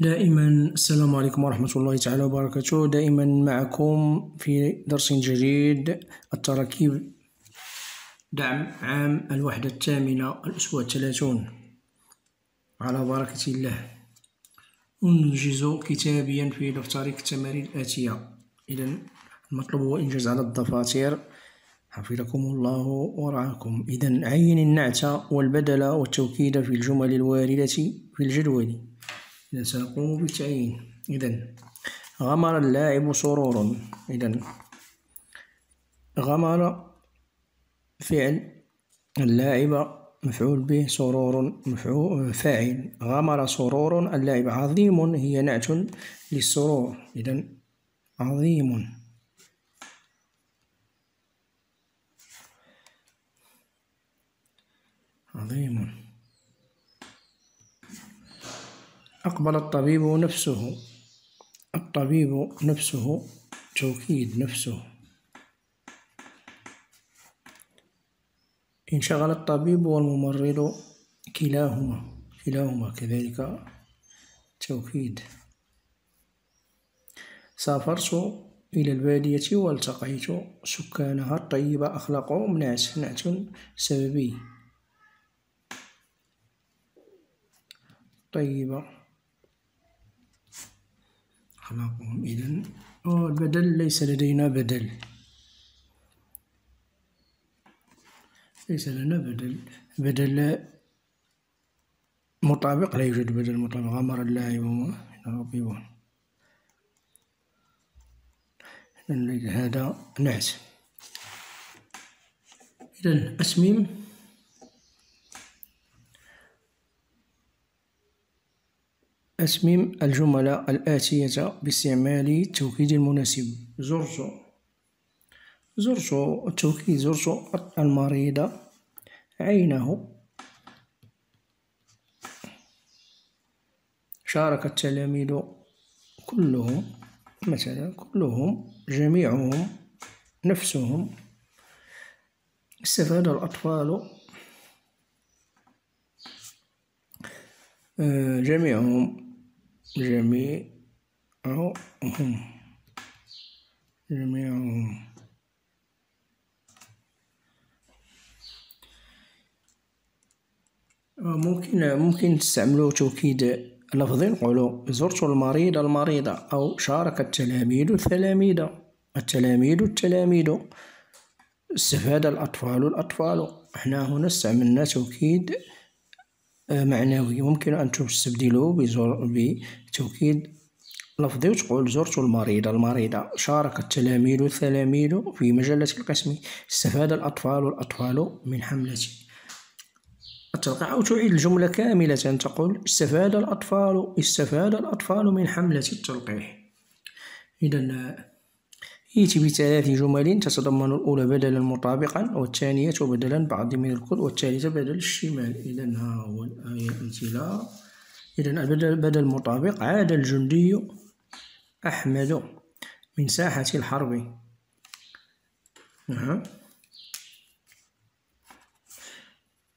دائما السلام عليكم ورحمة الله تعالى وبركاته. دائما معكم في درس جديد التراكيب دعم عام الوحدة الثامنة الأسبوع الثلاثون. على بركة الله. أنجز كتابيا في دفترك التمارين الآتية. إذا المطلوب هو إنجاز على الدفاتر. حفظكم الله ورعاكم. إذا عين النعت والبدل والتوكيد في الجمل الواردة في الجدول. إذا سنقوم بالتعيين إذا غمر اللاعب سرور. إذا غمر فعل اللاعب مفعول به سرور. مفعول فاعل غمر سرور. اللاعب عظيم هي نعت للسرور. إذا عظيم. عظيم. أقبل الطبيب نفسه. الطبيب نفسه توكيد نفسه. انشغل الطبيب والممرض كلاهما. كلاهما كذلك توكيد. سافرت إلى البادية والتقيت سكانها الطيبة أخلاقهم نعت نعت سببي. طيبة. أخلاقهم إذن البدل ليس لدينا بدل. ليس لنا بدل. بدل مطابق لا يوجد بدل مطابق. غمر اللاعب ربيبون هذا نعت إذن أسميم أسمم الجمل الآتية باستعمال التوكيد المناسب. زرت زرت التوكيد زرت المريض. عينه. شارك التلاميذ كلهم مثلا كلهم جميعهم نفسهم. استفاد الأطفال. آه، جميعهم. جميعهم جميعهم ممكن ممكن تستعملوا توكيد لفظي نقولوا زرت المريض المريضة أو شارك التلاميذ التلاميذ التلاميذ التلاميذ استفاد الأطفال الأطفال إحنا هنا استعملنا توكيد معنوي. ممكن أن تستبدلوه بتوكيد لفظي وتقول زرت المريض. المريضة شارك التلاميذ التلاميذ في مجلة القسم. استفاد الأطفال الأطفال من حملتي. التلقيح أو تعيد الجملة كاملة تقول استفاد الأطفال استفاد الأطفال من حملة التلقيح. إذا يأتي بثلاث جمل تتضمن الأولى بدلا مطابقا والثانية بدلا بعض من الكل والثالثة بدل الشمال. إذا ها هو الآية إذا البدل بدل مطابق عاد الجندي أحمد من ساحة الحرب. نعم.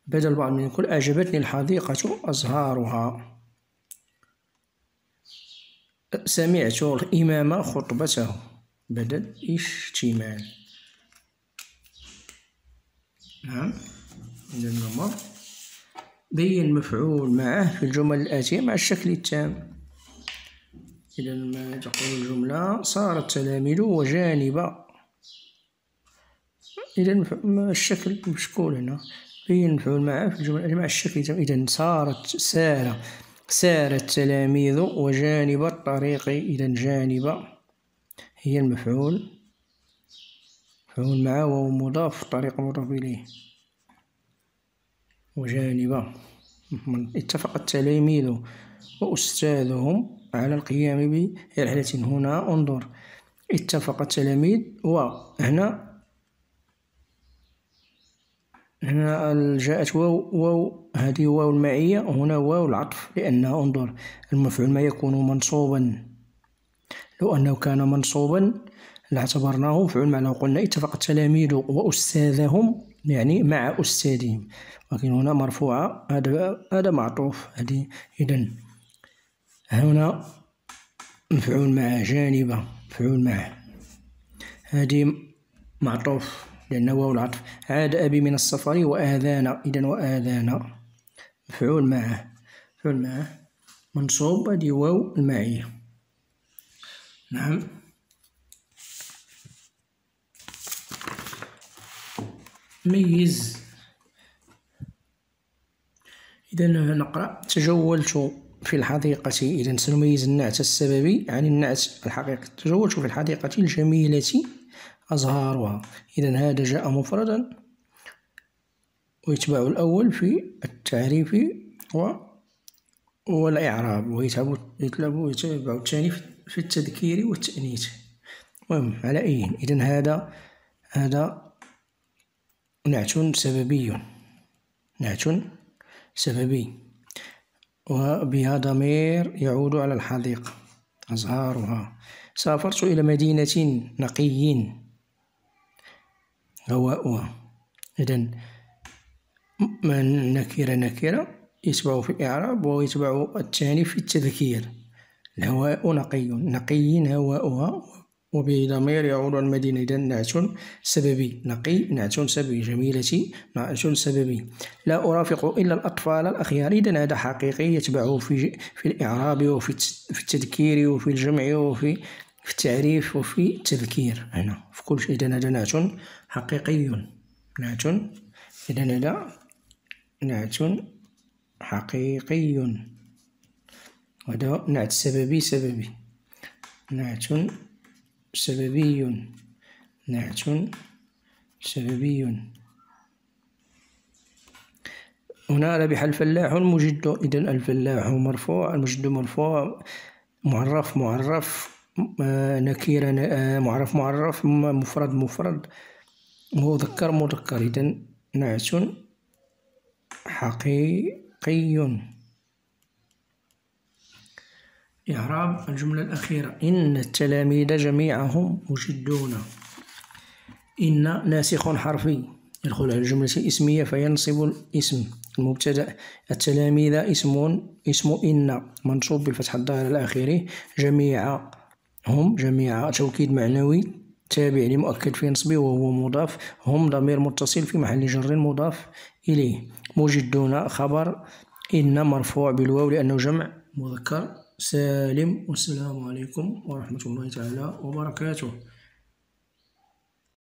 بدل بعض من الكل أعجبتني الحديقة أزهارها. سمعت الإمام خطبته. بدل اشتمال نعم. إذا نمر. بين مفعول معه في الجمل الآتية مع الشكل التام. إذا ما تقول الجملة صار التلاميذ وجانب إذا الشكل مشكول هنا. بين مفعول معه في الجمل مع الشكل التام. إذا صارت سار سار التلاميذ وجانب الطريق. إذا جانب هي المفعول مفعول معه وهو مضاف طريق مضاف إليه. وجانبه اتفق التلاميذ وأستاذهم على القيام برحلة هنا. انظر. اتفق التلاميذ وهنا هنا جاءت واو واو هذه واو المعية هنا واو العطف لأنها انظر المفعول ما يكون منصوبا. لو أنه كان منصوبا لاعتبرناه مفعول مع لو قلنا اتفق التلاميذ وأستاذهم يعني مع أستاذهم. ولكن هنا مرفوعة هذا هذا معطوف. هذه إذا هنا مفعول معه جانبة مفعول معه هادي معطوف لأنه واو العطف. عاد أبي من السفر وآذان إذا وآذان مفعول معه مفعول معه منصوب هادي واو المعية. نعم. ميز. إذا نقرأ تجولت في الحديقة. إذا سنميز النعت السببي عن النعت الحقيقي. تجولت في الحديقة الجميلة أزهارها. إذا هذا جاء مفردا. ويتبع الأول في التعريف و والإعراب. ويتبع يتبع الثاني في التذكير والتأنيث. المهم على أي إذا هذا هذا نعت سببي. نعت سببي. وبها ضمير يعود على الحديقة أزهارها. سافرت إلى مدينة نقي هواؤها إذن من نكرة نكرة يتبع في الإعراب ويتبع الثاني في التذكير. الهواء نقي. نقي هواؤها. وبضمير يعود المدينة إذا نعت سببي. نقي نعت سببي. جميلة نعت سببي. لا أرافق إلا الأطفال الأخيار. إذا هذا حقيقي يتبعه في في الإعراب وفي في التذكير وفي الجمع وفي في التعريف وفي التذكير. هنا في كل شيء. إذا هذا نعت حقيقي. نعت إذا هذا نعت حقيقي. وهذا نعت سببي سببي. نعت سببي نعت سببي هنا ربح الفلاح المجد إذا الفلاح مرفوع المجد مرفوع معرف معرف نكير معرف معرف مفرد مفرد مذكر مذكر. إذا نعت حقيقي إعراب الجملة الأخيرة. إن التلاميذ جميعهم مجدون إن ناسخ حرفي. يدخل على الجملة الإسمية فينصب الاسم. المبتدأ. التلاميذ اسم اسم إن. منصوب بالفتحة الظاهرة الأخيرة جميع هم جميع توكيد معنوي. تابع لمؤكد في نصبه وهو مضاف. هم ضمير متصل في محل جر مضاف إليه. مجدون خبر. إن مرفوع بالواو لأنه جمع مذكر. سالم والسلام عليكم ورحمة الله تعالى وبركاته.